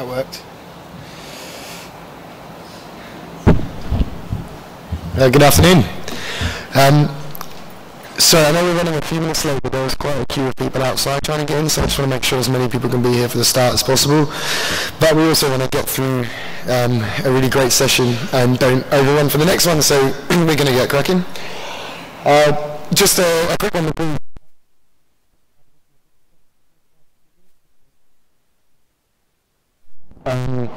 That worked. Uh, good afternoon. Um, so I know we're running a few minutes late, but there was quite a queue of people outside trying to get in, so I just want to make sure as many people can be here for the start as possible. But we also want to get through um, a really great session and don't overrun for the next one, so we're going to get cracking. Uh, just a, a quick one. Um,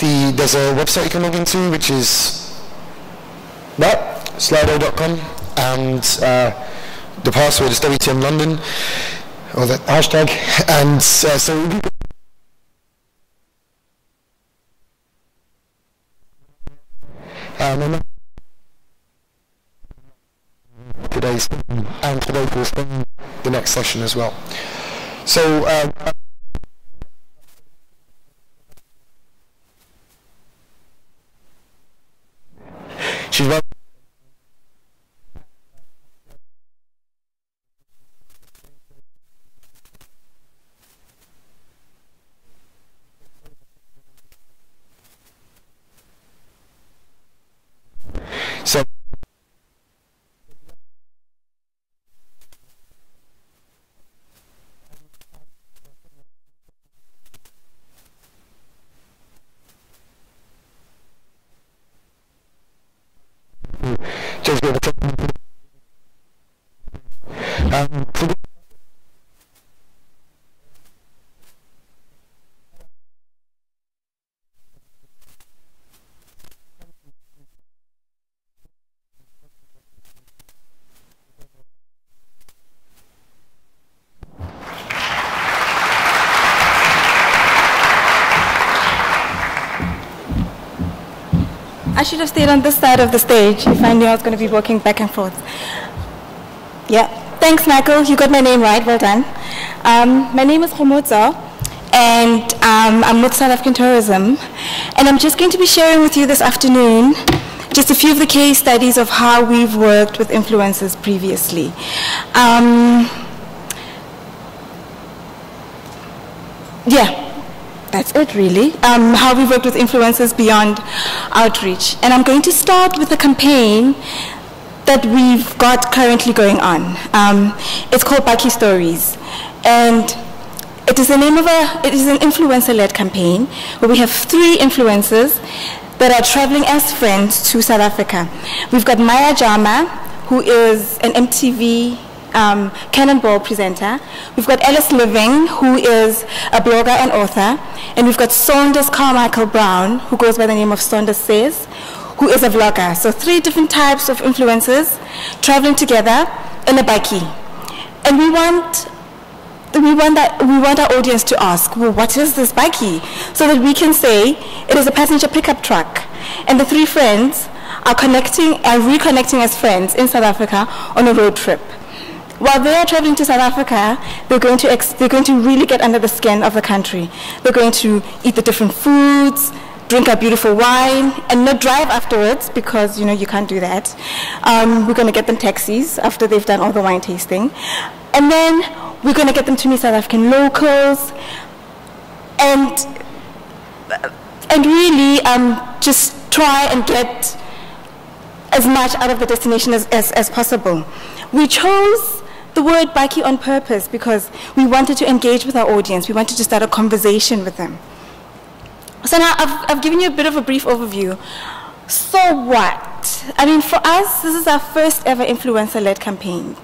the, there's a website you can log into, which is that, slido.com, and uh, the password is WTM London, or the hashtag, and uh, so um, today's and today will the next session as well. So. Uh, She's well. So just give it um, for I should have stayed on this side of the stage if I knew I was going to be walking back and forth. Yeah. Thanks, Michael. You got my name right. Well done. Um, my name is Khomotso, and um, I'm with South African Tourism. And I'm just going to be sharing with you this afternoon just a few of the case studies of how we've worked with influencers previously. Um, yeah, it really, um, how we worked with influencers beyond outreach. And I'm going to start with a campaign that we've got currently going on. Um, it's called Bakkie Stories. And it is the name of a, it is an influencer-led campaign where we have three influencers that are traveling as friends to South Africa. We've got Maya Jama, who is an MTV um, Cannonball presenter. We've got Alice Levine, who is a blogger and author. And we've got Saunders Carmichael Brown, who goes by the name of Saunders Says, who is a vlogger. So three different types of influencers traveling together in a bakkie. And we want we want, that, we want our audience to ask, well, what is this bakkie? So that we can say it is a passenger pickup truck. And the three friends are connecting and reconnecting as friends in South Africa on a road trip. While they are traveling to South Africa, they're going, to they're going to really get under the skin of the country. They're going to eat the different foods, drink our beautiful wine, and not drive afterwards because, you know, you can't do that. Um, we're going to get them taxis after they've done all the wine tasting. And then we're going to get them to meet South African locals and, and really um, just try and get as much out of the destination as, as, as possible. We chose the word bakkie on purpose because we wanted to engage with our audience. We wanted to start a conversation with them. So now I've, I've given you a bit of a brief overview. So what? I mean, for us, this is our first ever influencer-led campaign.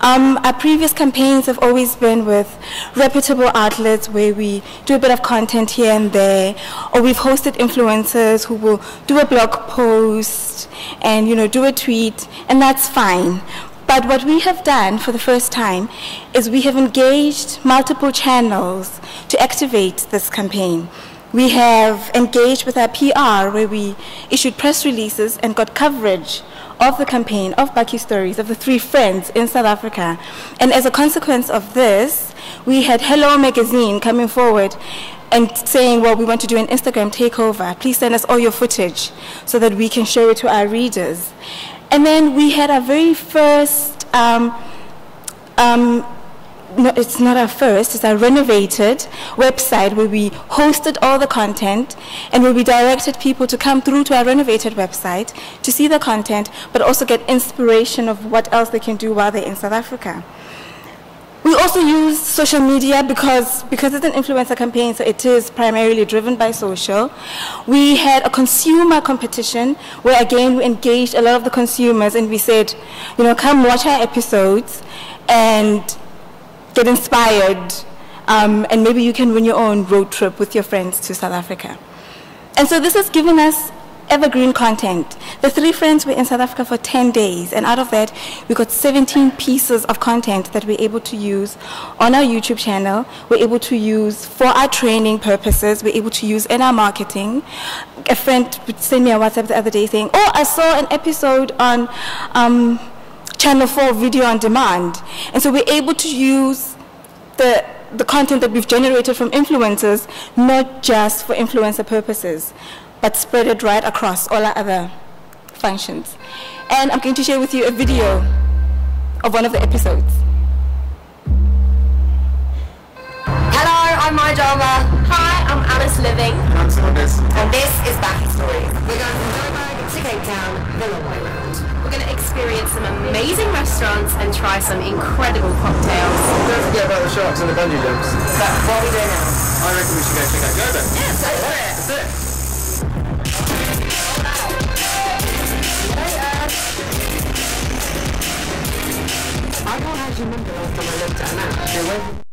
Um, our previous campaigns have always been with reputable outlets where we do a bit of content here and there, or we've hosted influencers who will do a blog post and you know do a tweet, and that's fine. But what we have done for the first time is we have engaged multiple channels to activate this campaign. We have engaged with our PR where we issued press releases and got coverage of the campaign of Bakkie Stories, of the three friends in South Africa. And as a consequence of this, we had Hello Magazine coming forward and saying, well, we want to do an Instagram takeover. Please send us all your footage so that we can show it to our readers. And then we had our very first um, um, no, it's not our first, it's our renovated website where we hosted all the content and where we directed people to come through to our renovated website to see the content, but also get inspiration of what else they can do while they're in South Africa. We also use social media because, because it's an influencer campaign, so it is primarily driven by social. We had a consumer competition where, again, we engaged a lot of the consumers and we said, you know, come watch our episodes and get inspired, um, and maybe you can win your own road trip with your friends to South Africa. And so this has given us evergreen content. The three friends were in South Africa for 10 days, and out of that, we got 17 pieces of content that we're able to use on our YouTube channel. We're able to use for our training purposes. We're able to use in our marketing. A friend sent me a WhatsApp the other day saying, "Oh, I saw an episode on." Um, Channel 4 video on demand. And so we're able to use the, the content that we've generated from influencers, not just for influencer purposes, but spread it right across all our other functions. And I'm going to share with you a video of one of the episodes. Hello, I'm Maya Jama. Hi, I'm Alice Levine. I'm Saunders. And this is Bakkie Stories. We're going from Joburg to Cape Town, the long way round. We're going to experience some amazing restaurants and try some incredible cocktails. Don't forget about the sharks and the bungee jumps. But what are we doing now? I reckon we should go check out Joburg. Yeah, so I can't actually remember the last time I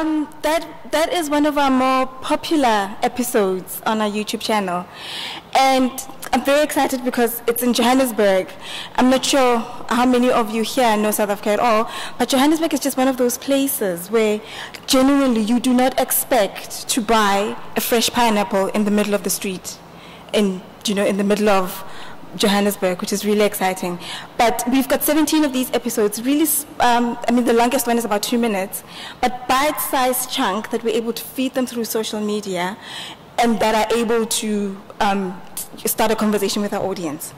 Um, that, that is one of our more popular episodes on our YouTube channel. And I'm very excited because it's in Johannesburg. I'm not sure how many of you here know South Africa at all, but Johannesburg is just one of those places where genuinely you do not expect to buy a fresh pineapple in the middle of the street, in, you know, in the middle of Johannesburg, which is really exciting. But we've got 17 of these episodes, really, um, I mean, the longest one is about two minutes, but bite-sized chunk that we're able to feed them through social media and that are able to um, start a conversation with our audience.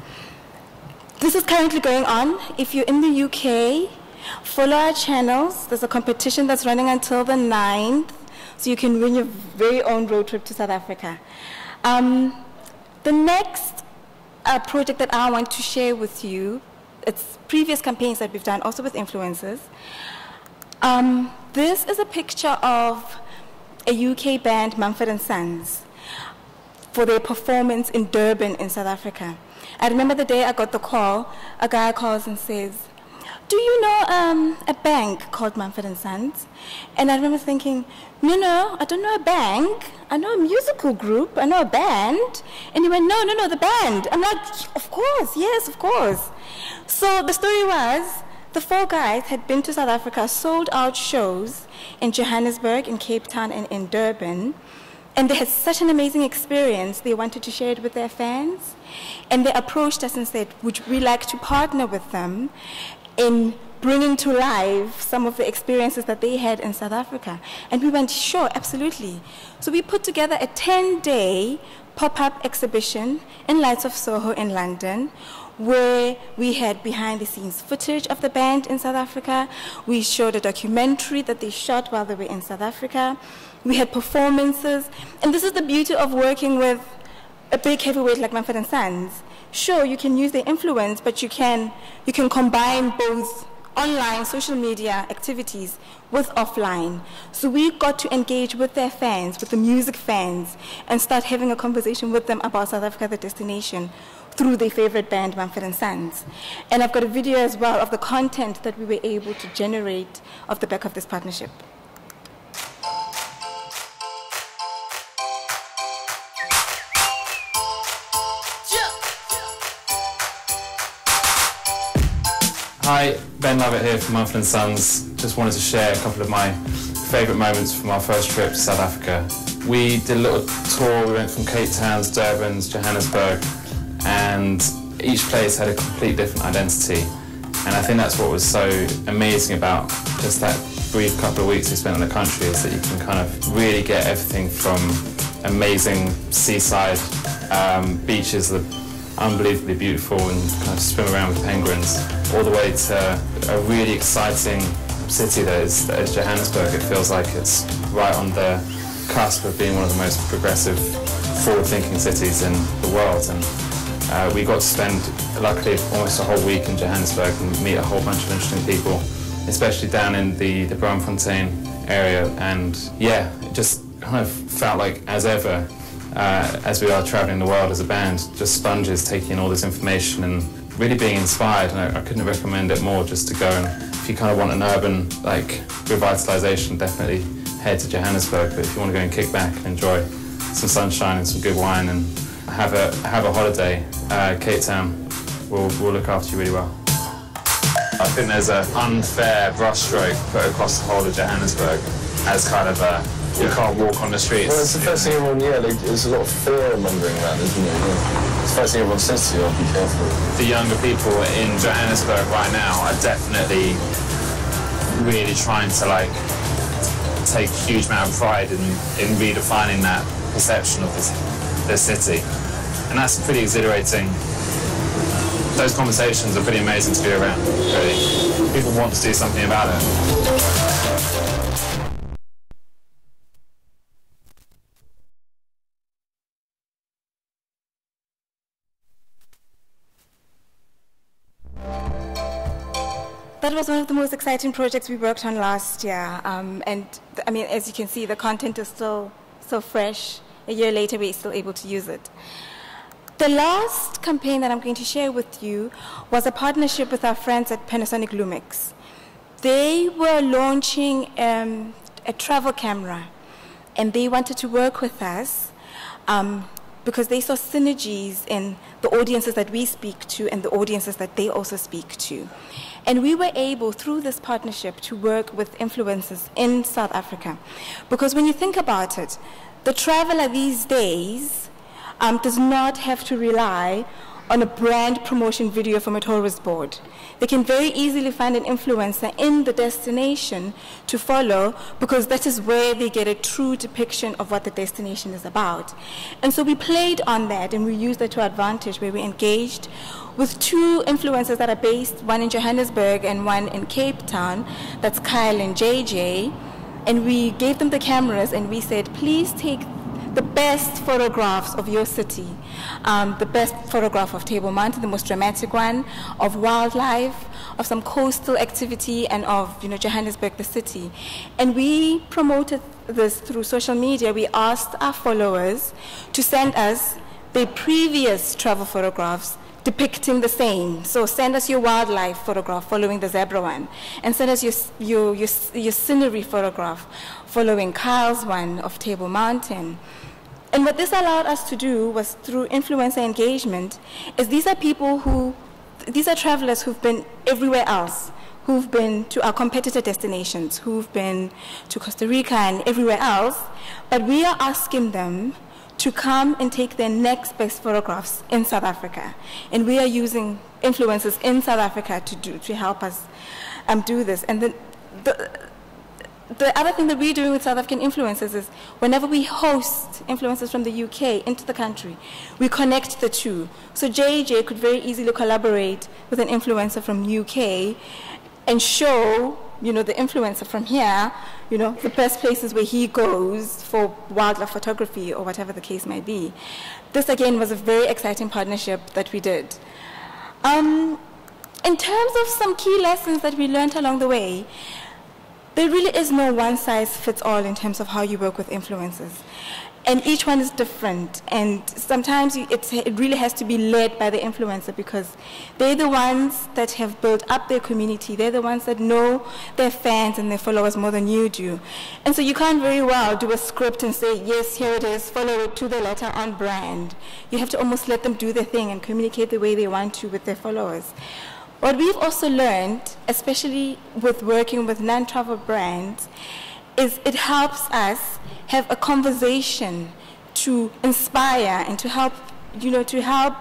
This is currently going on. If you're in the UK, follow our channels. There's a competition that's running until the 9th, so you can win your very own road trip to South Africa. Um, the next uh, project that I want to share with you, it's previous campaigns that we've done, also with influencers. Um, this is a picture of a UK band, Mumford and Sons, for their performance in Durban in South Africa. I remember the day I got the call, a guy calls and says, do you know um, a bank called Mumford and Sons? And I remember thinking, no, no, I don't know a bank. I know a musical group. I know a band. And he went, no, no, no, the band. I'm like, of course, yes, of course. So the story was, the four guys had been to South Africa, sold out shows in Johannesburg, in Cape Town, and in Durban. And they had such an amazing experience, they wanted to share it with their fans. And they approached us and said, Would we like to partner with them in bringing to life some of the experiences that they had in South Africa. And we went, sure, absolutely. So we put together a 10 day pop up exhibition in Lights of Soho in London where we had behind the scenes footage of the band in South Africa. We showed a documentary that they shot while they were in South Africa. We had performances. And this is the beauty of working with a big heavyweight like Mumford & Sons. Sure, you can use their influence, but you can, you can combine both online social media activities with offline. So we got to engage with their fans, with the music fans, and start having a conversation with them about South Africa, the destination, through their favorite band, Mumford & Sons. And I've got a video as well of the content that we were able to generate off the back of this partnership. Hi, Ben Lovett here from Mumford & Sons. Just wanted to share a couple of my favourite moments from our first trip to South Africa. We did a little tour, we went from Cape Town to Durban to Johannesburg and each place had a complete different identity. And I think that's what was so amazing about just that brief couple of weeks we spent in the country is that you can kind of really get everything from amazing seaside um, beaches that unbelievably beautiful and kind of swim around with penguins, all the way to a really exciting city that is, that is Johannesburg. It feels like it's right on the cusp of being one of the most progressive, forward-thinking cities in the world. And uh, we got to spend, luckily, almost a whole week in Johannesburg and meet a whole bunch of interesting people, especially down in the, the Braamfontein area. And yeah, it just kind of felt like, as ever, uh, as we are traveling the world as a band, just sponges taking all this information and really being inspired. And I, I, couldn't recommend it more just to go and if you kind of want an urban like revitalization, definitely head to Johannesburg. But if you want to go and kick back and enjoy some sunshine and some good wine and have a have a holiday, uh, Cape Town will will look after you really well. I think there's an unfair brushstroke put across the whole of Johannesburg as kind of a you can't walk on the streets. Well, it's the first thing everyone, yeah, like, there's a lot of fear mongering around, isn't there? Yeah. It's the first thing everyone says to you, oh, be careful. The younger people in Johannesburg right now are definitely really trying to like take a huge amount of pride in, in redefining that perception of this, the city. And that's pretty exhilarating. Those conversations are pretty amazing to be around, really. People want to do something about it. That was one of the most exciting projects we worked on last year. Um, and I mean, as you can see, the content is still so fresh. A year later, we're still able to use it. The last campaign that I'm going to share with you was a partnership with our friends at Panasonic Lumix. They were launching um, a travel camera, and they wanted to work with us um, because they saw synergies in the audiences that we speak to and the audiences that they also speak to. And we were able, through this partnership, to work with influencers in South Africa. Because when you think about it, the traveler these days um, does not have to rely on a brand promotion video from a tourist board. They can very easily find an influencer in the destination to follow because that is where they get a true depiction of what the destination is about. And so we played on that and we used that to our advantage where we engaged with two influencers that are based, one in Johannesburg and one in Cape Town, that's Kyle and JJ. And we gave them the cameras and we said, please take the best photographs of your city. Um, the best photograph of Table Mountain, the most dramatic one, of wildlife, of some coastal activity, and of you know Johannesburg, the city. And we promoted this through social media. We asked our followers to send us their previous travel photographs depicting the same. So send us your wildlife photograph following the zebra one, and send us your, your, your, your scenery photograph following Kyle's one of Table Mountain. And what this allowed us to do was through influencer engagement, is these are people who, these are travelers who've been everywhere else, who've been to our competitor destinations, who've been to Costa Rica and everywhere else, but we are asking them to come and take their next best photographs in South Africa. And we are using influencers in South Africa to, do, to help us um, do this. And the, the, the other thing that we're doing with South African influencers is whenever we host influencers from the UK into the country, we connect the two. So JJ could very easily collaborate with an influencer from UK and show, you know, the influencer from here, you know, the best places where he goes for wildlife photography or whatever the case might be. This again was a very exciting partnership that we did. Um, in terms of some key lessons that we learned along the way, there really is no one size fits all in terms of how you work with influencers. And each one is different. And sometimes it really has to be led by the influencer because they're the ones that have built up their community. They're the ones that know their fans and their followers more than you do. And so you can't very well do a script and say, yes, here it is, follow it to the letter on brand. You have to almost let them do their thing and communicate the way they want to with their followers. What we've also learned, especially with working with non-travel brands, is it helps us have a conversation to inspire and to help, you know, to help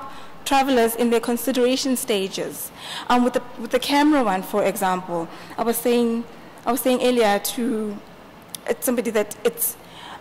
travelers in their consideration stages. Um, with, the, with the camera one, for example, I was saying, I was saying earlier to somebody that it's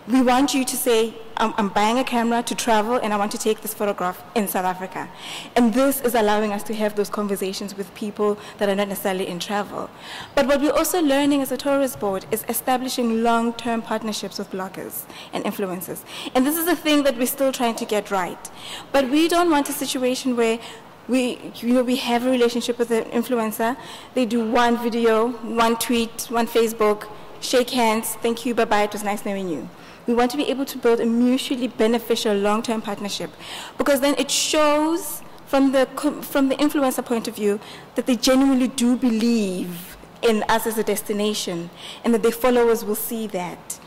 we want you to say, I'm, I'm, buying a camera to travel and I want to take this photograph in South Africa. And this is allowing us to have those conversations with people that are not necessarily in travel. But what we're also learning as a tourist board is establishing long-term partnerships with bloggers and influencers. And this is a thing that we're still trying to get right. But we don't want a situation where we, you know, we have a relationship with an influencer. They do one video, one tweet, one Facebook, shake hands, thank you, bye-bye, it was nice knowing you. We want to be able to build a mutually beneficial long-term partnership because then it shows from the, from the influencer point of view that they genuinely do believe in us as a destination and that their followers will see that.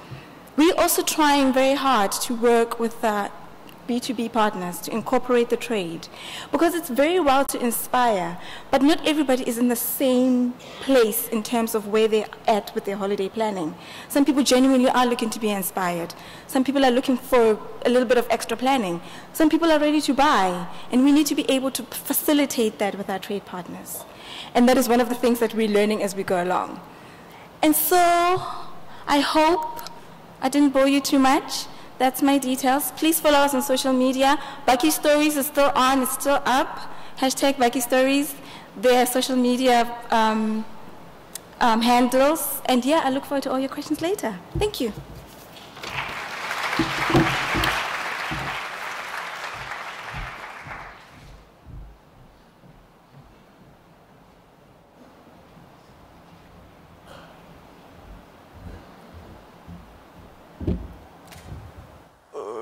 We're also trying very hard to work with uh, B2B partners to incorporate the trade because it's very well to inspire, but not everybody is in the same place in terms of where they're at with their holiday planning. Some people genuinely are looking to be inspired. Some people are looking for a little bit of extra planning. Some people are ready to buy, and we need to be able to facilitate that with our trade partners. And that is one of the things that we're learning as we go along. And so I hope I didn't bore you too much. That's my details. Please follow us on social media. Bakkie Stories is still on, it's still up. Hashtag Bakkie Stories. Their social media um, um, handles. And yeah, I look forward to all your questions later. Thank you.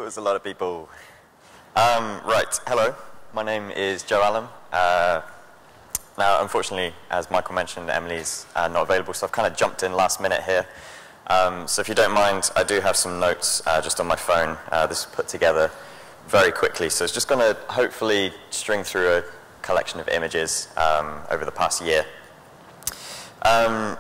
There's a lot of people. Um, right, hello. My name is Joe Allen. Uh, now, unfortunately, as Michael mentioned, Emily's uh, not available, so I've kind of jumped in last minute here. Um, so if you don't mind, I do have some notes uh, just on my phone. Uh, this is put together very quickly, so it's just going to hopefully string through a collection of images um, over the past year. Um,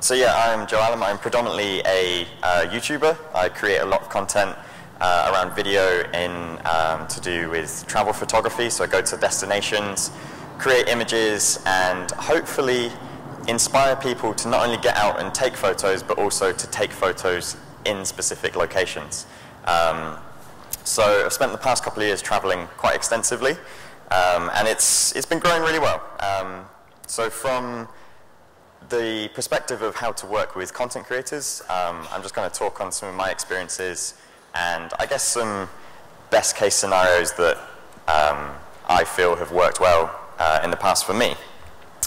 so yeah, I'm Joe Allen. I'm predominantly a uh, YouTuber. I create a lot of content uh, around video in um, to do with travel photography. So I go to destinations, create images, and hopefully inspire people to not only get out and take photos, but also to take photos in specific locations. Um, so I've spent the past couple of years traveling quite extensively, um, and it's, it's been growing really well. Um, so from the perspective of how to work with content creators, um, I'm just going to talk on some of my experiences and I guess some best case scenarios that um, I feel have worked well uh, in the past for me.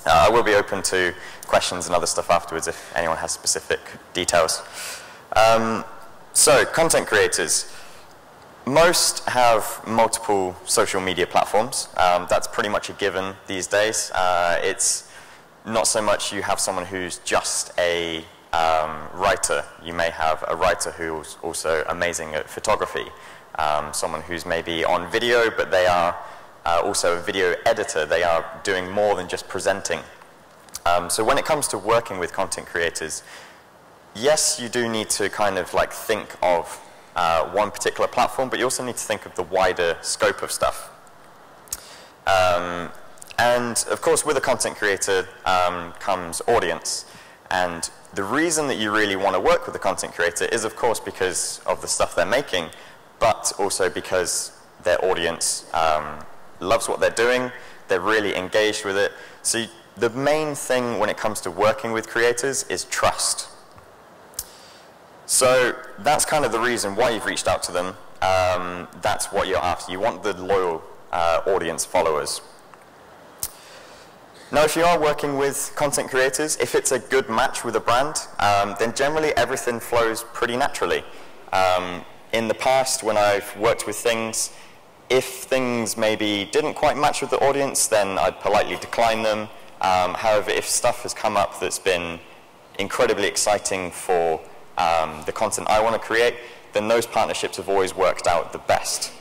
Uh, I will be open to questions and other stuff afterwards if anyone has specific details. Um, so, content creators. Most have multiple social media platforms. Um, that's pretty much a given these days. Uh, it's not so much you have someone who's just a um, writer. You may have a writer who's also amazing at photography, um, someone who's maybe on video, but they are uh, also a video editor. They are doing more than just presenting. Um, so when it comes to working with content creators, yes, you do need to kind of like think of uh, one particular platform, but you also need to think of the wider scope of stuff. Um, and of course, with a content creator um, comes audience. And the reason that you really want to work with a content creator is, of course, because of the stuff they're making, but also because their audience um, loves what they're doing, they're really engaged with it. So you, the main thing when it comes to working with creators is trust. So that's kind of the reason why you've reached out to them. Um, that's what you're after. You want the loyal uh, audience followers. Now, if you are working with content creators, if it's a good match with a brand, um, then generally everything flows pretty naturally. Um, in the past, when I've worked with things, if things maybe didn't quite match with the audience, then I'd politely decline them. Um, however, if stuff has come up that's been incredibly exciting for um, the content I want to create, then those partnerships have always worked out the best.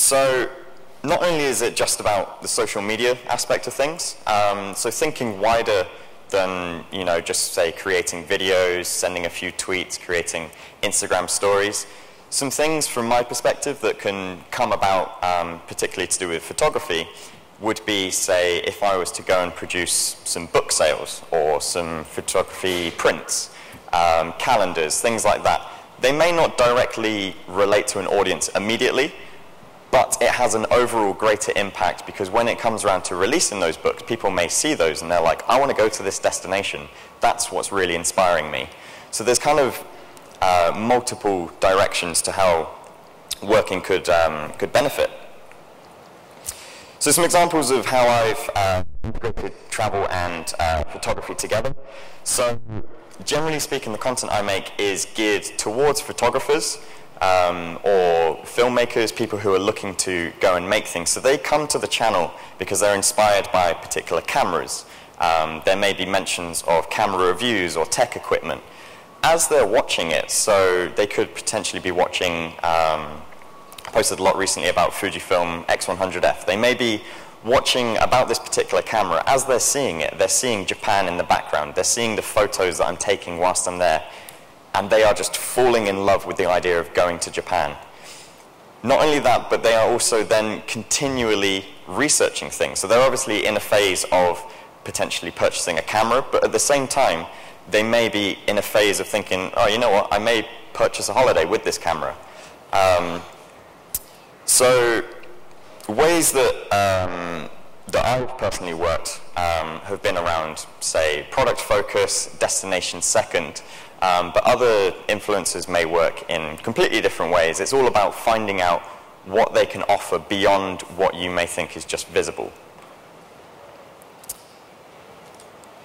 So not only is it just about the social media aspect of things, um, so thinking wider than you know just say creating videos, sending a few tweets, creating Instagram stories. Some things from my perspective that can come about, um, particularly to do with photography, would be say if I was to go and produce some book sales or some photography prints, um, calendars, things like that. They may not directly relate to an audience immediately, but it has an overall greater impact because when it comes around to releasing those books, people may see those and they're like, I want to go to this destination. That's what's really inspiring me. So there's kind of uh, multiple directions to how working could, um, could benefit. So some examples of how I've uh, integrated travel and uh, photography together. So generally speaking, the content I make is geared towards photographers, um, or filmmakers, people who are looking to go and make things. So they come to the channel because they're inspired by particular cameras. Um, there may be mentions of camera reviews or tech equipment. As they're watching it, so they could potentially be watching, um, I posted a lot recently about Fujifilm X100F. They may be watching about this particular camera. As they're seeing it, they're seeing Japan in the background. They're seeing the photos that I'm taking whilst I'm there and they are just falling in love with the idea of going to Japan. Not only that, but they are also then continually researching things. So they're obviously in a phase of potentially purchasing a camera, but at the same time, they may be in a phase of thinking, oh, you know what, I may purchase a holiday with this camera. Um, so ways that, um, that I've personally worked um, have been around, say, product focus, destination second, um, but other influencers may work in completely different ways. It's all about finding out what they can offer beyond what you may think is just visible.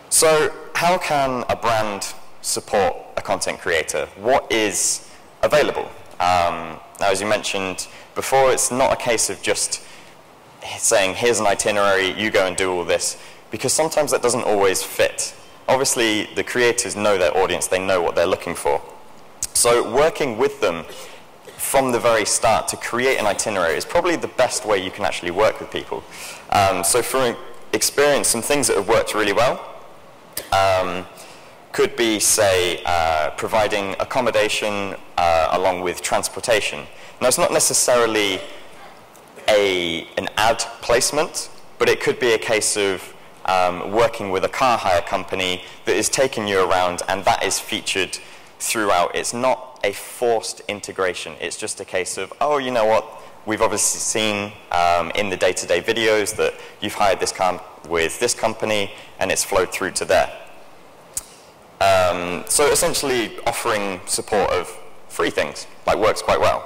So how can a brand support a content creator? What is available? Um, now, as you mentioned before, it's not a case of just saying, here's an itinerary, you go and do all this, because sometimes that doesn't always fit obviously the creators know their audience, they know what they're looking for. So working with them from the very start to create an itinerary is probably the best way you can actually work with people. Um, so for experience, some things that have worked really well um, could be, say, uh, providing accommodation uh, along with transportation. Now, it's not necessarily a, an ad placement, but it could be a case of um, working with a car hire company that is taking you around and that is featured throughout. It's not a forced integration. It's just a case of, oh, you know what, we've obviously seen um, in the day-to-day -day videos that you've hired this car with this company and it's flowed through to there. Um, so essentially offering support of free things, like works quite well.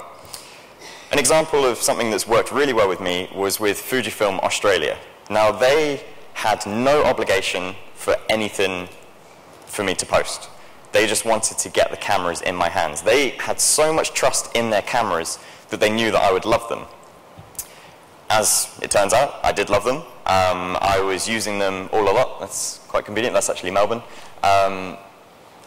An example of something that's worked really well with me was with Fujifilm Australia. Now they had no obligation for anything for me to post. They just wanted to get the cameras in my hands. They had so much trust in their cameras that they knew that I would love them. As it turns out, I did love them. Um, I was using them all a lot. That's quite convenient. That's actually Melbourne. Um,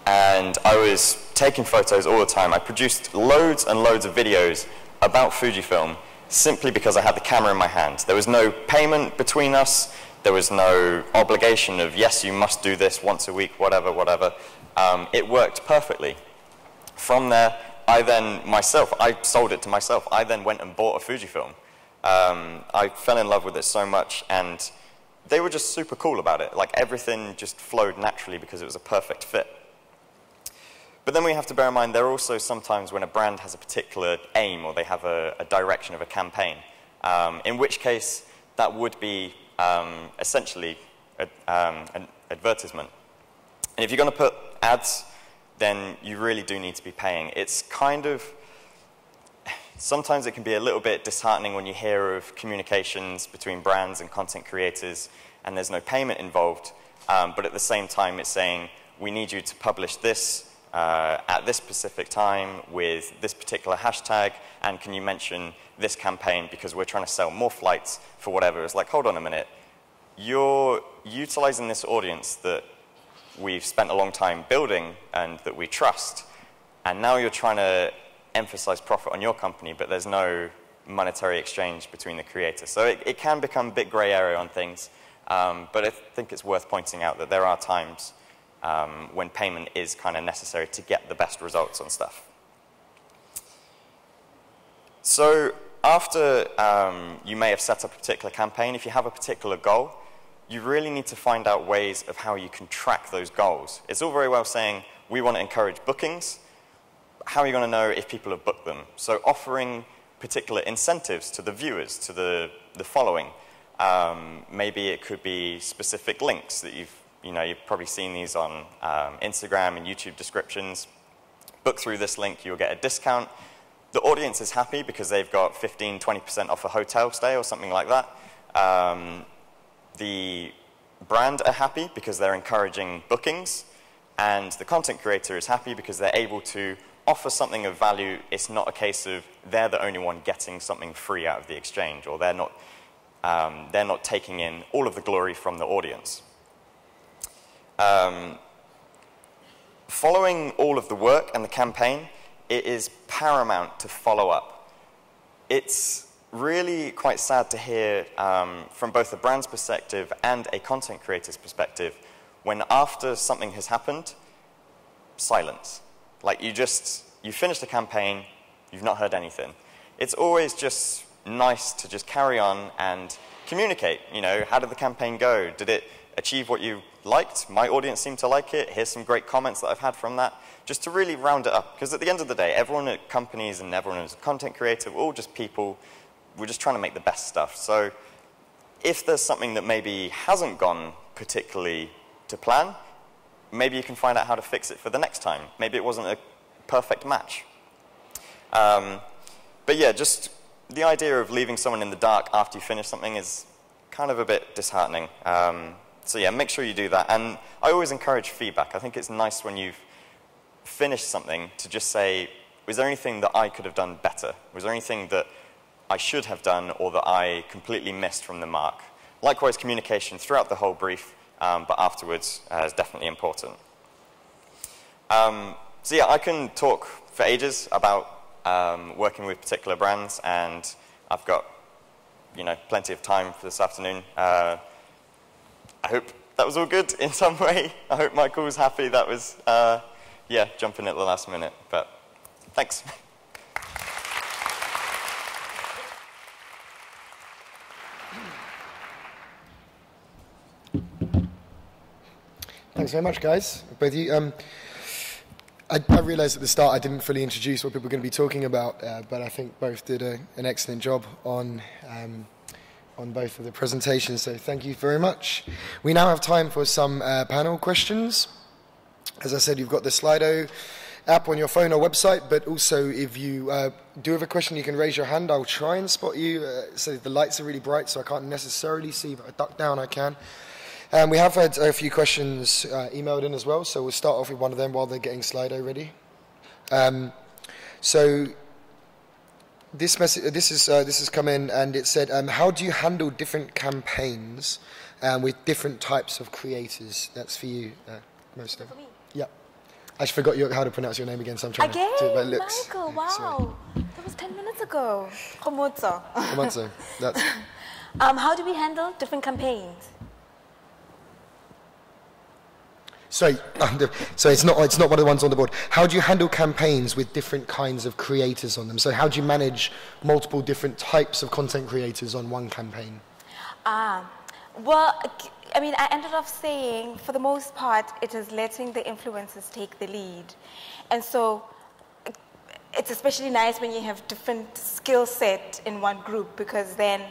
and I was taking photos all the time. I produced loads and loads of videos about Fujifilm simply because I had the camera in my hand. There was no payment between us. There was no obligation of, yes, you must do this once a week, whatever, whatever. Um, it worked perfectly. From there, I then, myself, I sold it to myself. I then went and bought a Fujifilm. Um, I fell in love with it so much, and they were just super cool about it. Like, everything just flowed naturally because it was a perfect fit. But then we have to bear in mind there are also sometimes when a brand has a particular aim or they have a, a direction of a campaign, um, in which case that would be um, essentially a, um, an advertisement. And if you're going to put ads, then you really do need to be paying. It's kind of, sometimes it can be a little bit disheartening when you hear of communications between brands and content creators and there's no payment involved. Um, but at the same time, it's saying, we need you to publish this uh, at this specific time with this particular hashtag, and can you mention this campaign because we're trying to sell more flights for whatever. It's like, hold on a minute. You're utilizing this audience that we've spent a long time building and that we trust, and now you're trying to emphasize profit on your company, but there's no monetary exchange between the creators. So it, it can become a bit gray area on things, um, but I think it's worth pointing out that there are times um, when payment is kind of necessary to get the best results on stuff. So after um, you may have set up a particular campaign, if you have a particular goal, you really need to find out ways of how you can track those goals. It's all very well saying, we want to encourage bookings. How are you going to know if people have booked them? So offering particular incentives to the viewers, to the, the following. Um, maybe it could be specific links that you've you know, you've probably seen these on um, Instagram and YouTube descriptions. Book through this link, you'll get a discount. The audience is happy because they've got 15, 20% off a hotel stay or something like that. Um, the brand are happy because they're encouraging bookings. And the content creator is happy because they're able to offer something of value. It's not a case of they're the only one getting something free out of the exchange or they're not, um, they're not taking in all of the glory from the audience. Um, following all of the work and the campaign, it is paramount to follow up. It's really quite sad to hear um, from both the brand's perspective and a content creator's perspective when after something has happened, silence. Like you just, you finished a campaign, you've not heard anything. It's always just nice to just carry on and communicate. You know, how did the campaign go? Did it achieve what you liked. My audience seemed to like it. Here's some great comments that I've had from that. Just to really round it up. Because at the end of the day, everyone at companies and everyone who's a content creator, we're all just people. We're just trying to make the best stuff. So if there's something that maybe hasn't gone particularly to plan, maybe you can find out how to fix it for the next time. Maybe it wasn't a perfect match. Um, but yeah, just the idea of leaving someone in the dark after you finish something is kind of a bit disheartening. Um, so yeah, make sure you do that. And I always encourage feedback. I think it's nice when you've finished something to just say, was there anything that I could have done better? Was there anything that I should have done or that I completely missed from the mark? Likewise, communication throughout the whole brief, um, but afterwards uh, is definitely important. Um, so yeah, I can talk for ages about um, working with particular brands, and I've got you know plenty of time for this afternoon. Uh, I hope that was all good in some way. I hope Michael was happy. That was, uh, yeah, jumping at the last minute. But thanks. Thanks very much, guys. Both you. Um, I, I, realized at the start I didn't fully introduce what people were going to be talking about, uh, but I think both did a, an excellent job on um, on both of the presentations, so thank you very much. We now have time for some uh, panel questions. As I said, you've got the Slido app on your phone or website, but also if you uh, do have a question, you can raise your hand. I'll try and spot you. Uh, so the lights are really bright, so I can't necessarily see, but I duck down, I can. Um, we have had a few questions uh, emailed in as well, so we'll start off with one of them while they're getting Slido ready. Um, so this message, this is uh, this has come in, and it said, um, "How do you handle different campaigns um, with different types of creators?" That's for you, uh, most of. Yeah. I just forgot your, how to pronounce your name again, so I'm trying again? to do it by lips. Michael, wow. Sorry. That was 10 minutes ago. Khomotso. Khomotso. That's... um, how do we handle different campaigns? Sorry, so it's not it's not one of the ones on the board. How do you handle campaigns with different kinds of creators on them? So how do you manage multiple different types of content creators on one campaign? Ah, well, I mean, I ended up saying, for the most part, it is letting the influencers take the lead. And so it's especially nice when you have different skill set in one group because then,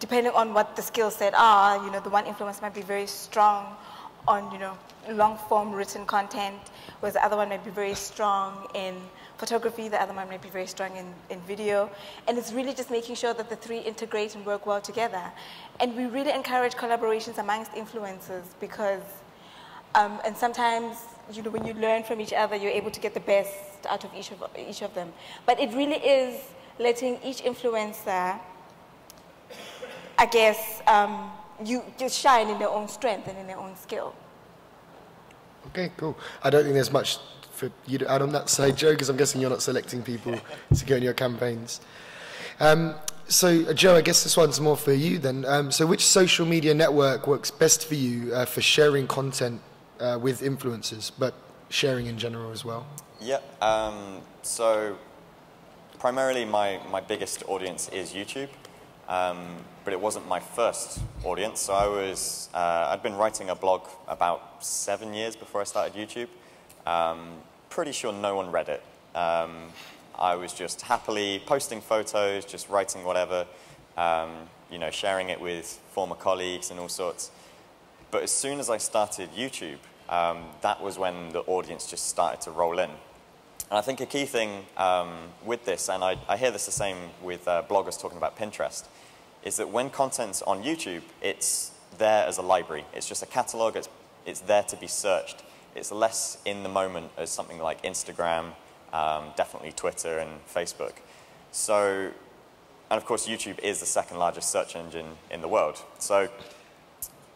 depending on what the skill set are, you know, the one influencer might be very strong on, you know, long form written content, whereas the other one might be very strong in photography, the other one might be very strong in, in video. And it's really just making sure that the three integrate and work well together. And we really encourage collaborations amongst influencers because, um, and sometimes, you know, when you learn from each other, you're able to get the best out of each of, each of them. But it really is letting each influencer, I guess, um, you just shine in their own strength and in their own skill. Okay, cool. I don't think there's much for you to add on that side, Joe, because I'm guessing you're not selecting people to go in your campaigns. Um, so, uh, Joe, I guess this one's more for you then. Um, so, which social media network works best for you uh, for sharing content uh, with influencers, but sharing in general as well? Yeah, um, so primarily my, my biggest audience is YouTube. Um, but it wasn't my first audience. So I was, uh, I'd been writing a blog about seven years before I started YouTube. Um, pretty sure no one read it. Um, I was just happily posting photos, just writing whatever, um, you know, sharing it with former colleagues and all sorts. But as soon as I started YouTube, um, that was when the audience just started to roll in. And I think a key thing um, with this, and I, I, hear this the same with uh, bloggers talking about Pinterest, is that when content's on YouTube, it's there as a library. It's just a catalog, it's, it's there to be searched. It's less in the moment as something like Instagram, um, definitely Twitter and Facebook. So, and of course YouTube is the second largest search engine in the world. So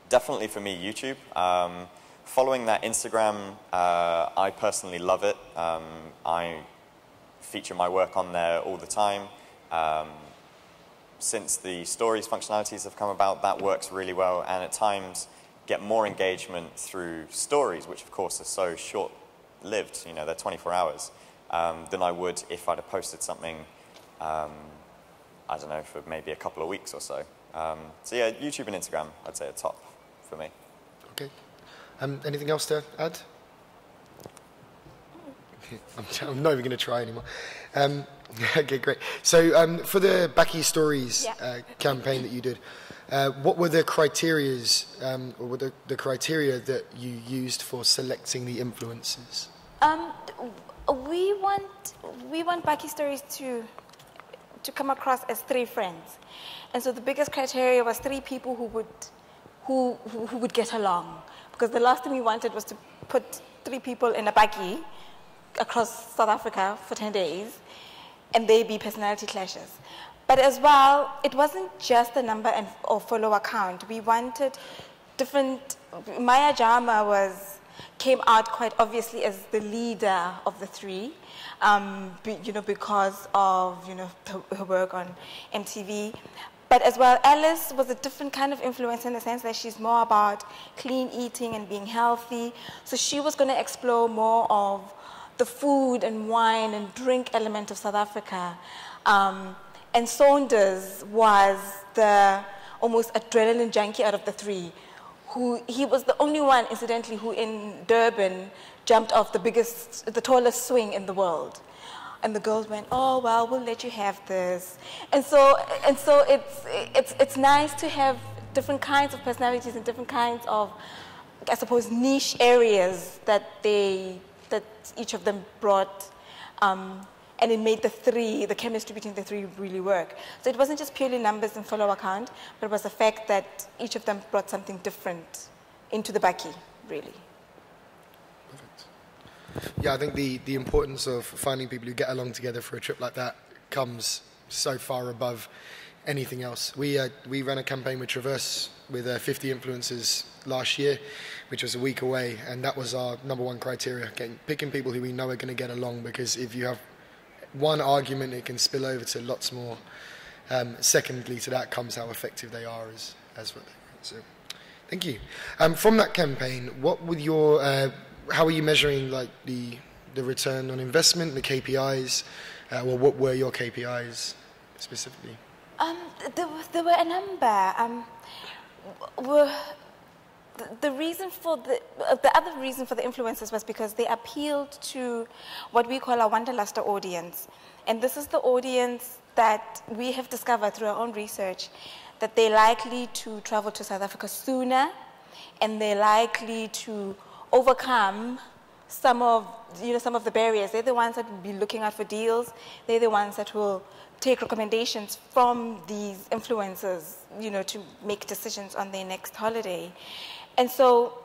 definitely for me, YouTube. Um, following that Instagram, uh, I personally love it. Um, I feature my work on there all the time. Um, since the stories functionalities have come about, that works really well, and at times get more engagement through stories, which of course are so short-lived, you know, they're 24 hours, um, than I would if I'd have posted something, um, I don't know, for maybe a couple of weeks or so. Um, so yeah, YouTube and Instagram, I'd say are top for me. Okay. Um, anything else to add? I'm, not even going to try anymore. Okay, great. So um, for the Bakkie Stories yeah. uh, campaign that you did, uh, what were the criterias, um, or were the, the, criteria that you used for selecting the influencers? Um, we want we want Bakkie Stories to to come across as three friends, and so the biggest criteria was three people who would who who, would get along, because the last thing we wanted was to put three people in a bakkie across South Africa for 10 days and they be personality clashes. But as well, it wasn't just the number and, or follow count. We wanted different, Maya Jama was, came out quite obviously as the leader of the three, um, be, you know, because of, you know, her work on MTV. But as well, Alice was a different kind of influence in the sense that she's more about clean eating and being healthy. So she was going to explore more of the food and wine and drink element of South Africa. Um, and Saunders was the almost adrenaline junkie out of the three. Who, he was the only one, incidentally, who in Durban jumped off the biggest, the tallest swing in the world. And the girls went, oh, well, we'll let you have this. And so, and so it's, it's, it's nice to have different kinds of personalities and different kinds of, I suppose, niche areas that they that each of them brought, um, and it made the three, the chemistry between the three really work. So it wasn't just purely numbers and follower count, but it was the fact that each of them brought something different into the Bakkie, really. Perfect. Yeah, I think the, the importance of finding people who get along together for a trip like that comes so far above anything else. We, uh, we ran a campaign with Traverse with uh, 50 influencers last year, which was a week away, and that was our number one criteria: getting, picking people who we know are going to get along. Because if you have one argument, it can spill over to lots more. Um, secondly, to that comes how effective they are as as what. So, thank you. Um, from that campaign, what would your uh, how are you measuring like the the return on investment, the KPIs? Uh, well, what were your KPIs specifically? Um, there, there were a number. Um, were, the, reason for the, uh, the other reason for the influencers was because they appealed to what we call our wanderluster audience. And this is the audience that we have discovered through our own research that they're likely to travel to South Africa sooner and they're likely to overcome some of you know some of the barriers. They're the ones that will be looking out for deals. They're the ones that will take recommendations from these influencers, you know, to make decisions on their next holiday. And so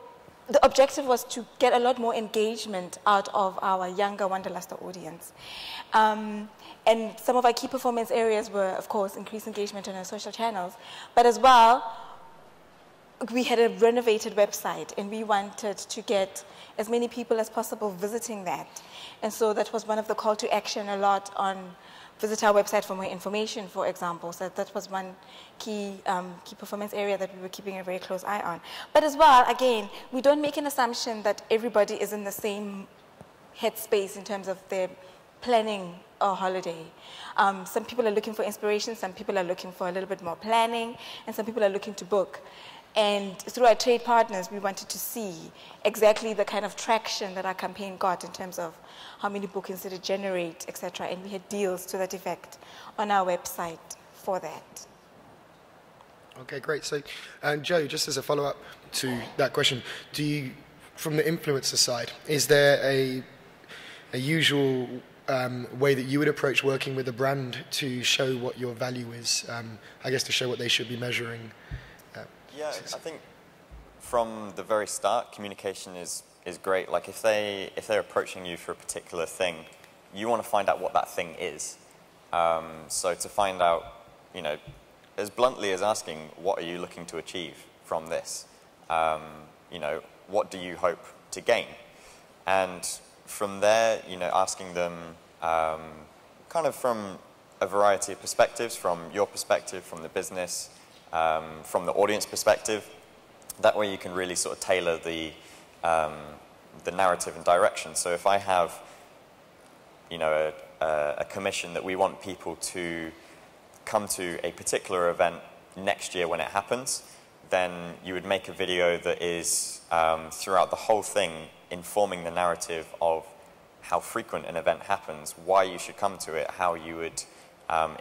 the objective was to get a lot more engagement out of our younger Wanderluster audience. Um, and some of our key performance areas were, of course, increased engagement on our social channels, but as well, we had a renovated website and we wanted to get as many people as possible visiting that. And so that was one of the call to action a lot on visit our website for more information, for example. So that was one key, um, key performance area that we were keeping a very close eye on. But as well, again, we don't make an assumption that everybody is in the same headspace in terms of their planning a holiday. Um, some people are looking for inspiration, some people are looking for a little bit more planning, and some people are looking to book. And through our trade partners, we wanted to see exactly the kind of traction that our campaign got in terms of how many bookings did it generate, etc. And we had deals to that effect on our website for that. Okay, great. So, um, Joe, just as a follow up to that question, do you, from the influencer side, is there a, a usual um, way that you would approach working with a brand to show what your value is? Um, I guess to show what they should be measuring. Yeah, I think from the very start, communication is, is great. Like if they if they're approaching you for a particular thing, you want to find out what that thing is. Um, so to find out, you know, as bluntly as asking, what are you looking to achieve from this? Um, you know, what do you hope to gain? And from there, you know, asking them um, kind of from a variety of perspectives, from your perspective, from the business, um, from the audience perspective. That way you can really sort of tailor the, um, the narrative and direction. So if I have, you know, a, a, commission that we want people to come to a particular event next year when it happens, then you would make a video that is um, throughout the whole thing informing the narrative of how frequent an event happens, why you should come to it, how you would um,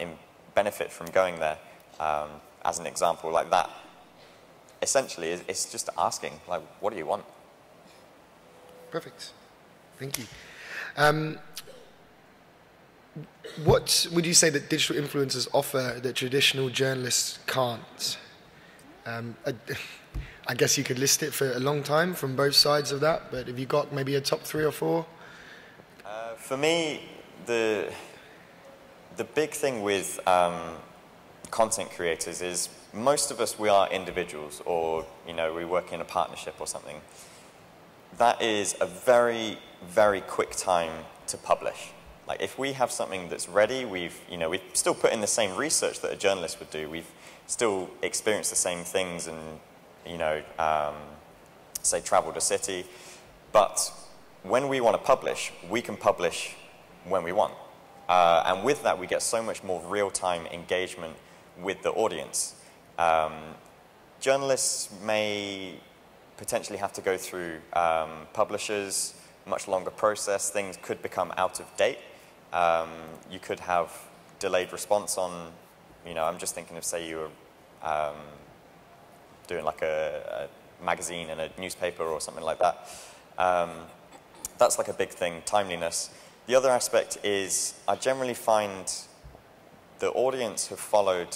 benefit from going there. Um, as an example, like that, essentially, is- it's just asking, like, what do you want? Perfect. Thank you. Um, what would you say that digital influencers offer that traditional journalists can't? Um, I, I guess you could list it for a long time from both sides of that, but have you got maybe a top three or four? Uh, for me, the the big thing with um, content creators is most of us we are individuals, or you know we work in a partnership or something. That is a very very quick time to publish. Like if we have something that's ready, we've you know we've still put in the same research that a journalist would do. We've still experienced the same things and you know um, say traveled a city, but when we want to publish, we can publish when we want. Uh, and with that, we get so much more real-time engagement with the audience. Um, journalists may potentially have to go through um, publishers, much longer process. Things could become out of date. Um, you could have delayed response on, you know, I'm just thinking of say you were um, doing like a, a magazine and a newspaper or something like that. Um, that's like a big thing, timeliness. The other aspect is I generally find the audience have followed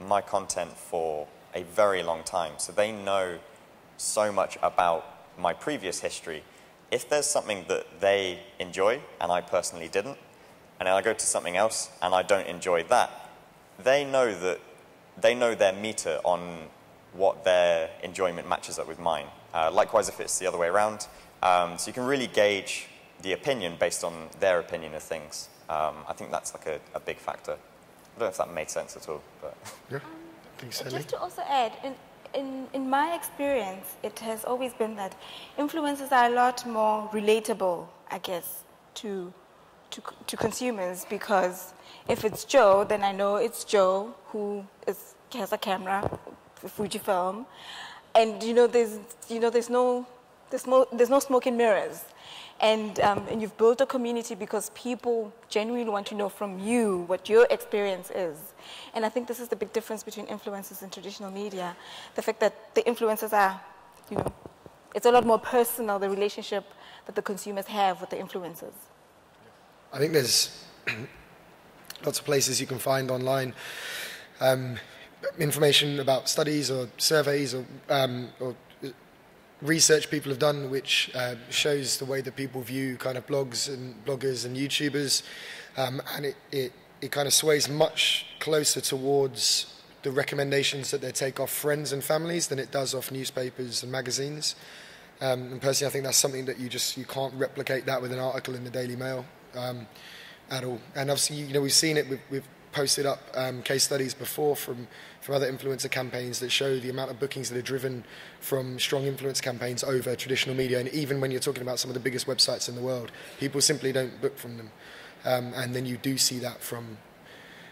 my content for a very long time, so they know so much about my previous history. If there's something that they enjoy and I personally didn't, and I go to something else and I don't enjoy that, they know that they know their meter on what their enjoyment matches up with mine. Uh, likewise, if it's the other way around, um, so you can really gauge the opinion based on their opinion of things. Um, I think that's like a, a big factor. I don't know if that made sense at all, but Yeah, I think so. Just to also add, in, in, in my experience, it has always been that influencers are a lot more relatable, I guess, to, to, to consumers because if it's Joe, then I know it's Joe who is, has a camera, Fujifilm, and you know there's you know there's no there's no smoke and mirrors. And, um, and you've built a community because people genuinely want to know from you what your experience is. And I think this is the big difference between influencers and traditional media. The fact that the influencers are, you know, it's a lot more personal, the relationship that the consumers have with the influencers. I think there's lots of places you can find online um, information about studies or surveys or, um, or research people have done which uh, shows the way that people view kind of blogs and bloggers and YouTubers um, and it, it, it kind of sways much closer towards the recommendations that they take off friends and families than it does off newspapers and magazines. Um, and personally, I think that's something that you just you can't replicate that with an article in the Daily Mail um, at all. And obviously, you know, we've seen it. We've, we've posted up um, case studies before from from other influencer campaigns that show the amount of bookings that are driven from strong influence campaigns over traditional media. And even when you're talking about some of the biggest websites in the world, people simply don't book from them. Um, and then you do see that from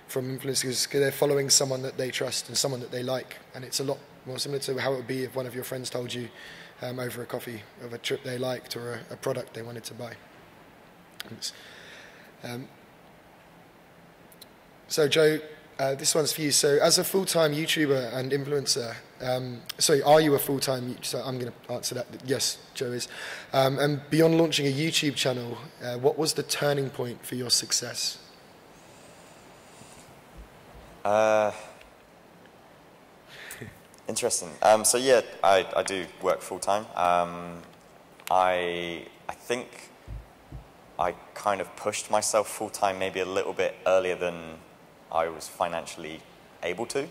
from influencers because they're following someone that they trust and someone that they like. And it's a lot more similar to how it would be if one of your friends told you um, over a coffee of a trip they liked or a, a product they wanted to buy. Um, so, Joe, uh, this one's for you. So, as a full-time YouTuber and influencer, um, sorry, are you a full-time? So, I'm going to answer that. Yes, Joe is. Um, and beyond launching a YouTube channel, uh, what was the turning point for your success? Uh, interesting. Um, so yeah, I, I do work full time. Um, I I think I kind of pushed myself full time maybe a little bit earlier than I was financially able to.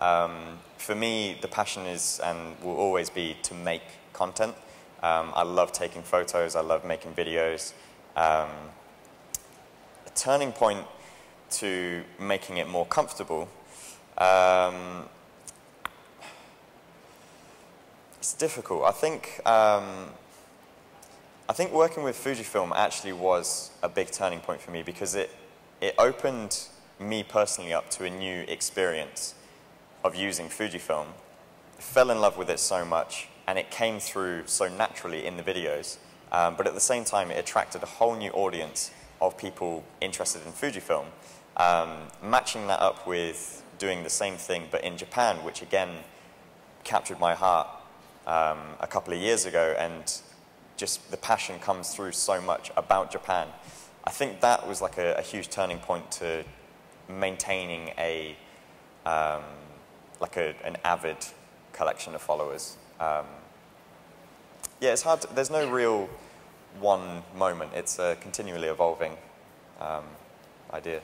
Um, for me, the passion is and will always be to make content. Um, I love taking photos. I love making videos. Um, a turning point to making it more comfortable. Um, it's difficult. I think um, I think working with Fujifilm actually was a big turning point for me because it it opened me personally up to a new experience of using Fujifilm. Fell in love with it so much, and it came through so naturally in the videos. Um, but at the same time, it attracted a whole new audience of people interested in Fujifilm. Um, matching that up with doing the same thing but in Japan, which again captured my heart um, a couple of years ago, and just the passion comes through so much about Japan. I think that was like a, a huge turning point to maintaining a um, like a, an avid collection of followers. Um, yeah, it's hard. To, there's no real one moment. It's a continually evolving um, idea.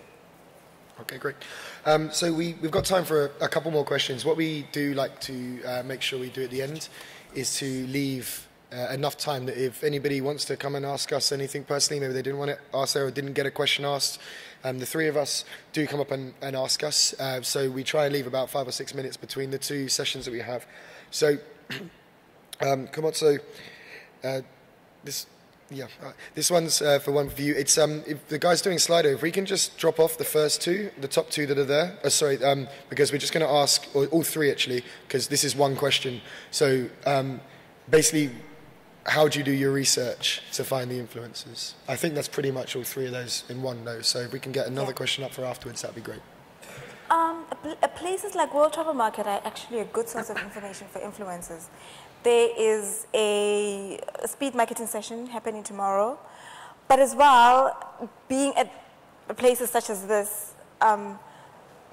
Okay, great. Um, so we, we've got time for a, a, couple more questions. What we do like to uh, make sure we do at the end is to leave uh, enough time that if anybody wants to come and ask us anything personally, maybe they didn't want to ask or didn't get a question asked, um, the three of us do come up and, and ask us. Uh, so we try and leave about five or six minutes between the two sessions that we have. So, um, come on, so uh, this yeah, this one's uh, for one view. It's um, if the guy's doing Slido, if we can just drop off the first two, the top two that are there. Uh, sorry, um, because we're just going to ask, or all three actually, because this is one question. So um, basically, how do you do your research to find the influencers? I think that's pretty much all three of those in one. Though, so if we can get another yeah. question up for afterwards, that'd be great. Um, places like World Travel Market are actually a good source of information for influencers. There is a speed marketing session happening tomorrow, but as well, being at places such as this um,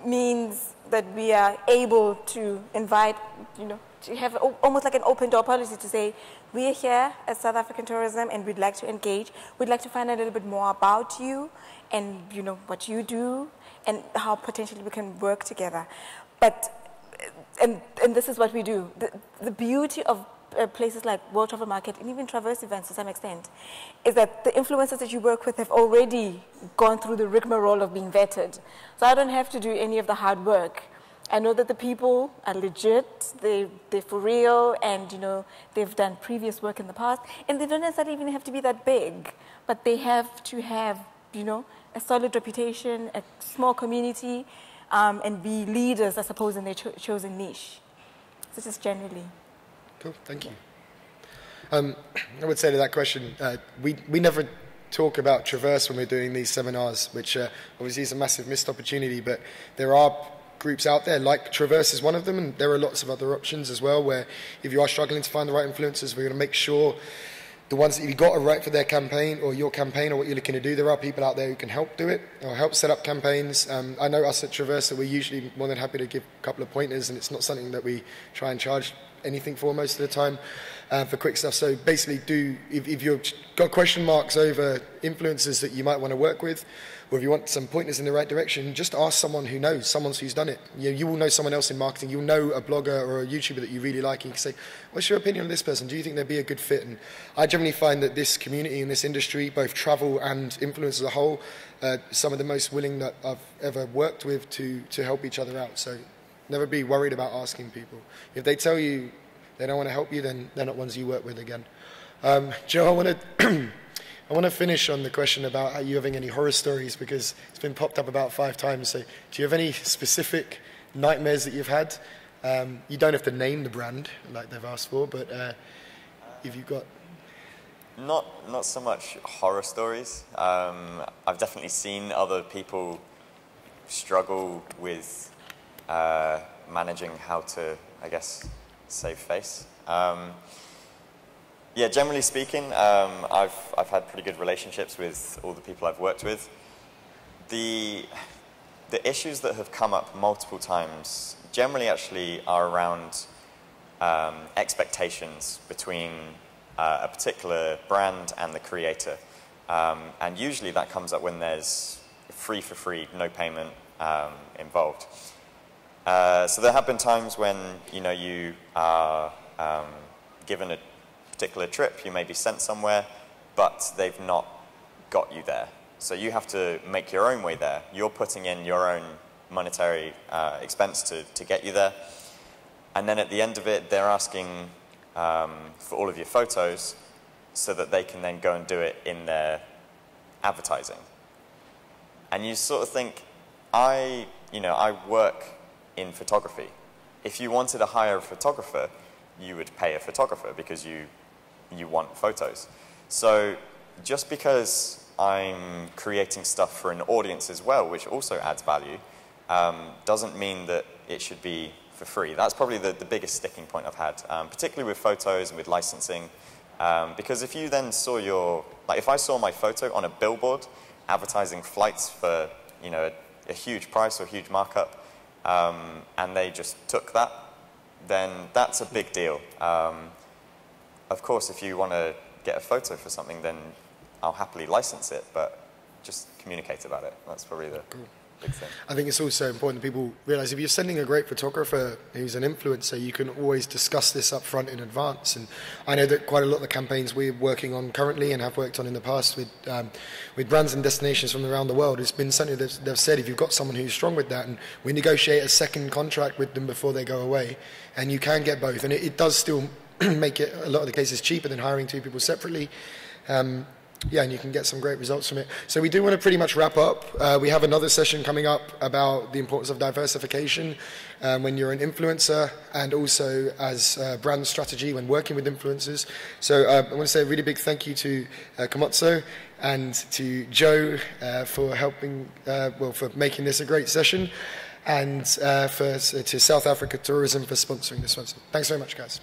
means that we are able to invite, you know, to have almost like an open door policy to say, we're here at South African Tourism and we'd like to engage. We'd like to find a little bit more about you and, you know, what you do and how potentially we can work together. But and, and this is what we do. The, the beauty of uh, places like World Travel Market and even Traverse events to some extent is that the influencers that you work with have already gone through the rigmarole of being vetted. So I don't have to do any of the hard work. I know that the people are legit, they, they're for real, and you know, they've done previous work in the past, and they don't necessarily even have to be that big, but they have to have, you know, a solid reputation, a small community, um, and be leaders, I suppose, in their cho- chosen niche. So just generally. Cool, thank you. Um, I would say to that question, uh, we, we never talk about Traverse when we're doing these seminars, which uh, obviously is a massive missed opportunity, but there are groups out there, like Traverse is one of them, and there are lots of other options as well, where if you are struggling to find the right influencers, we're going to make sure the ones that you've got are right for their campaign or your campaign or what you're looking to do, there are people out there who can help do it or help set up campaigns. Um, I know us at Traverse that we're usually more than happy to give a couple of pointers, and it's not something that we try and charge anything for most of the time uh, for quick stuff. So basically, do if, if you've got question marks over influencers that you might want to work with, or if you want some pointers in the right direction, just ask someone who knows, someone who's done it. You, know, you will know someone else in marketing. You'll know a blogger or a YouTuber that you really like, and you can say, "What's your opinion on this person? Do you think they'd be a good fit?" And I generally find that this community in this industry, both travel and influence as a whole, uh, some of the most willing that I've ever worked with to to help each other out. So never be worried about asking people. If they tell you they don't want to help you, then they're not ones you work with again. Um, Joe, I want to. I want to finish on the question about are you having any horror stories because it's been popped up about five times. So, do you have any specific nightmares that you've had? Um, you don't have to name the brand like they've asked for, but uh, if you've got Not, not so much horror stories. Um, I've definitely seen other people struggle with uh, managing how to, I guess, save face. Um, yeah, generally speaking, um, I've, I've had pretty good relationships with all the people I've worked with. The, the issues that have come up multiple times generally actually are around um, expectations between uh, a particular brand and the creator. Um, and usually that comes up when there's free for free, no payment um, involved. Uh, so there have been times when you know you are um, given a particular trip, you may be sent somewhere, but they've not got you there. So you have to make your own way there. You're putting in your own monetary uh, expense to, to get you there. And then at the end of it, they're asking um, for all of your photos so that they can then go and do it in their advertising. And you sort of think, I, you know, I work in photography. If you wanted to hire a photographer, you would pay a photographer because you, you want photos. So just because I'm creating stuff for an audience as well, which also adds value, um, doesn't mean that it should be for free. That's probably the, the biggest sticking point I've had, um, particularly with photos and with licensing. Um, because if you then saw your, like if I saw my photo on a billboard advertising flights for, you know, a, a huge price or huge markup, um, and they just took that, then that's a big deal. Of course, if you want to get a photo for something, then I'll happily license it, but just communicate about it. That's probably the big thing. I think it's also important that people realize if you're sending a great photographer who's an influencer, you can always discuss this up front in advance. And I know that quite a lot of the campaigns we're working on currently and have worked on in the past with um, with brands and destinations from around the world, it's been something that they've said if you've got someone who's strong with that, and we negotiate a second contract with them before they go away, and you can get both, and it, it does still make it a lot of the cases cheaper than hiring two people separately. Um, yeah, and you can get some great results from it. So we do want to pretty much wrap up. Uh, we have another session coming up about the importance of diversification um, when you're an influencer and also as uh, brand strategy when working with influencers. So uh, I want to say a really big thank you to uh, and to Joe uh, for helping, uh, well, for making this a great session and uh, for, to South Africa Tourism for sponsoring this one. So thanks very much, guys.